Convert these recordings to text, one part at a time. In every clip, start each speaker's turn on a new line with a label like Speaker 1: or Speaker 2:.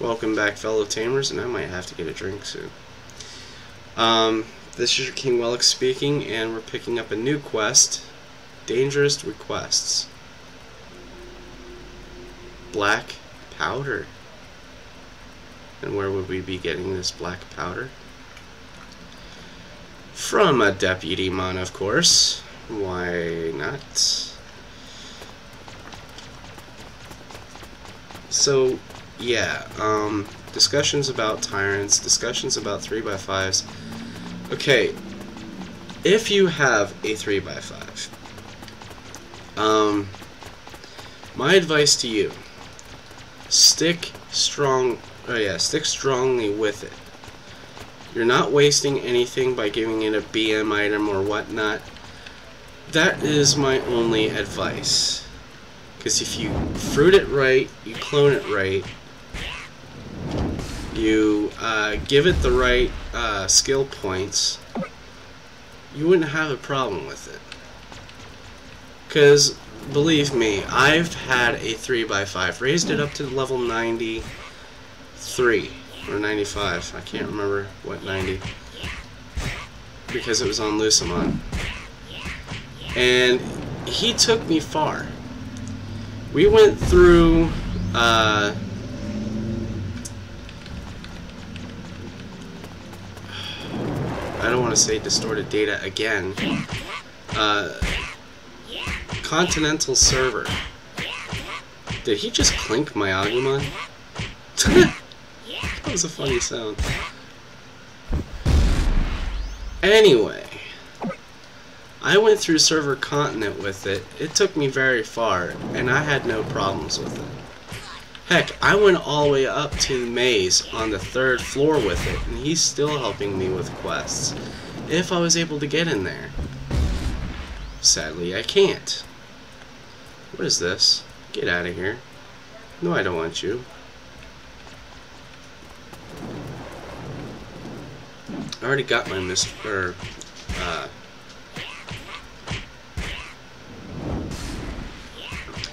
Speaker 1: Welcome back, fellow tamers, and I might have to get a drink soon. Um, this is your King Willex speaking, and we're picking up a new quest Dangerous Requests. Black powder. And where would we be getting this black powder? From a Deputymon, of course. Why not? So, yeah, um, discussions about tyrants, discussions about 3x5s. Okay, if you have a 3x5, um, my advice to you, stick strong, oh yeah, stick strongly with it. You're not wasting anything by giving it a BM item or whatnot. That is my only advice. Because if you fruit it right, you clone it right, you uh, give it the right uh, skill points, you wouldn't have a problem with it. Because, believe me, I've had a 3x5, raised it up to level 93 or 95, I can't remember what 90, because it was on Lucemon. And he took me far. We went through uh, I don't want to say distorted data again. Uh, Continental server. Did he just clink my Agumon? that was a funny sound. Anyway, I went through server continent with it. It took me very far, and I had no problems with it. Heck, I went all the way up to Maze on the third floor with it, and he's still helping me with quests. If I was able to get in there. Sadly, I can't. What is this? Get out of here. No, I don't want you. I already got my Mr. Uh,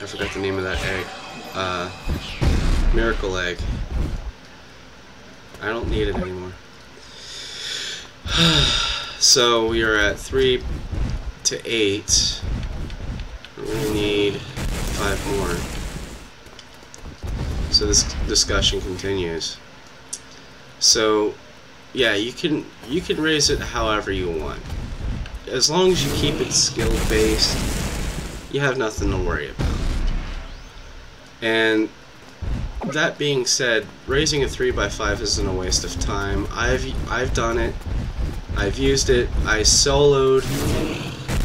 Speaker 1: I forgot the name of that egg. Uh, Miracle egg. I don't need it anymore. so we are at 3 to 8. We're going to need 5 more. So this discussion continues. So yeah, you can you can raise it however you want. As long as you keep it skill based, you have nothing to worry about. And that being said, raising a 3x5 isn't a waste of time. I've I've done it. I've used it. I soloed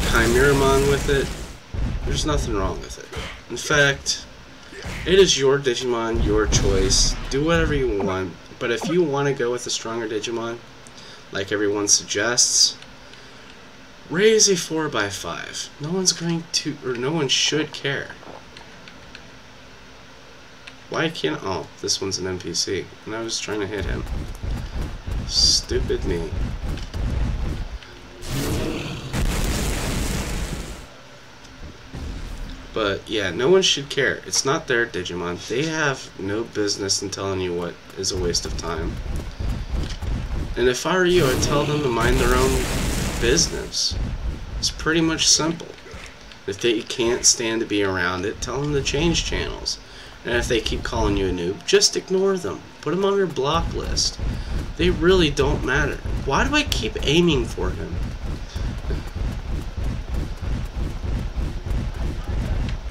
Speaker 1: Chimeramon with it. There's nothing wrong with it. In fact, it is your Digimon, your choice. Do whatever you want. But if you want to go with a stronger Digimon, like everyone suggests, raise a 4x5. No one's going to, or no one should care. Why can't... Oh, this one's an NPC. And I was trying to hit him. Stupid me. But yeah, no one should care. It's not their Digimon. They have no business in telling you what is a waste of time. And if I were you, I'd tell them to mind their own business. It's pretty much simple. If they can't stand to be around it, tell them to change channels. And if they keep calling you a noob, just ignore them. Put them on your block list. They really don't matter. Why do I keep aiming for him?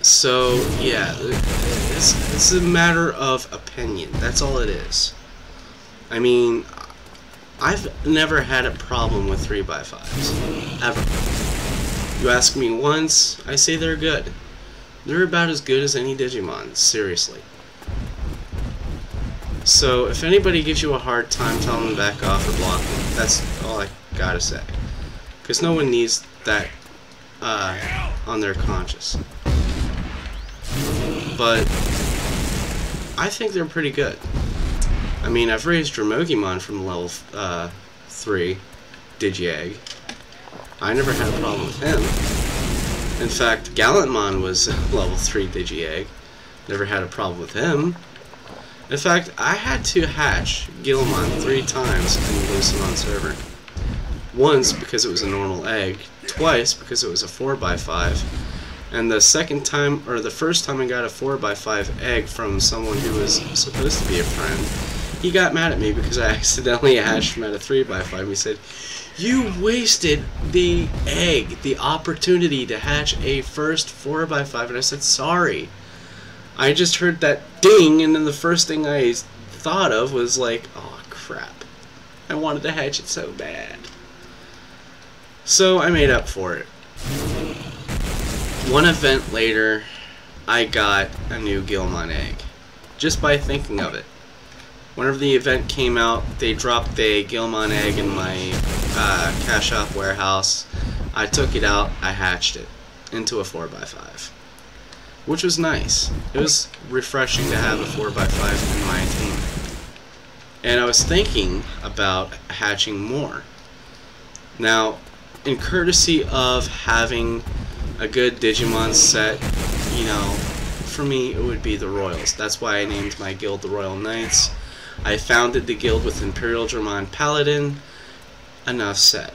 Speaker 1: So, yeah, it's, it's a matter of opinion. That's all it is. I mean, I've never had a problem with 3x5s. Ever. You ask me once, I say they're good. They're about as good as any Digimon, seriously. So, if anybody gives you a hard time, tell them to back off or block them. That's all I gotta say. Because no one needs that uh, on their conscience. But, I think they're pretty good. I mean, I've raised Dromogimon from level uh, 3, Digiegg. I never had a problem with him. In fact, Gallantmon was level 3 Digiegg. Never had a problem with him. In fact, I had to hatch Guilmon three times in the Lucemon server. Once because it was a normal egg, twice because it was a 4x5, and the second time, or the first time I got a 4x5 egg from someone who was supposed to be a friend, he got mad at me because I accidentally hatched him at a 3x5. He said, You wasted the egg, the opportunity to hatch a first 4x5. And I said, Sorry. I just heard that ding, and then the first thing I thought of was like, Oh crap. I wanted to hatch it so bad. So I made up for it. One event later, I got a new Guilmon egg. Just by thinking of it. Whenever the event came out, they dropped a Guilmon egg in my uh, cash off warehouse. I took it out, I hatched it into a 4x5. Which was nice. It was refreshing to have a 4x5 in my team. And I was thinking about hatching more. Now, in courtesy of having a good Digimon set, you know, for me it would be the Royals. That's why I named my guild the Royal Knights. I founded the guild with Imperialdramon Paladin. Enough said.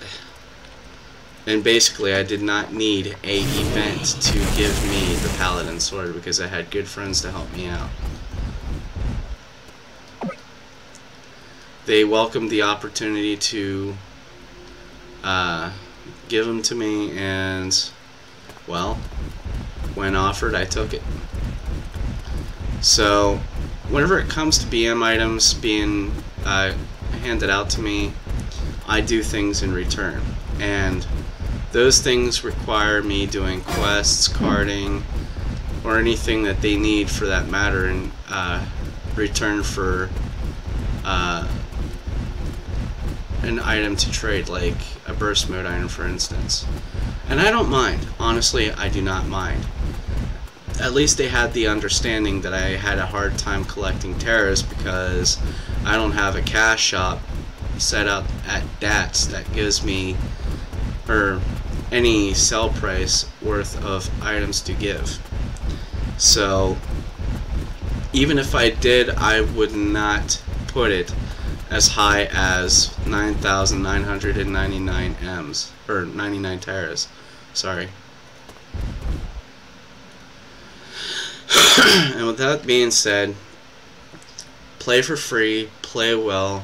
Speaker 1: And basically I did not need a event to give me the Paladin sword because I had good friends to help me out. They welcomed the opportunity to uh, give them to me and well, when offered, I took it. So, whenever it comes to BM items being uh, handed out to me, I do things in return. And those things require me doing quests, carding, or anything that they need for that matter in uh, return for uh, an item to trade, like a burst mode item, for instance. And I don't mind. Honestly, I do not mind. At least they had the understanding that I had a hard time collecting terrors because I don't have a cash shop set up at DATS that gives me or any sell price worth of items to give. So even if I did, I would not put it as high as 9,999 M's, or 99 Terras. Sorry. and with that being said, play for free, play well,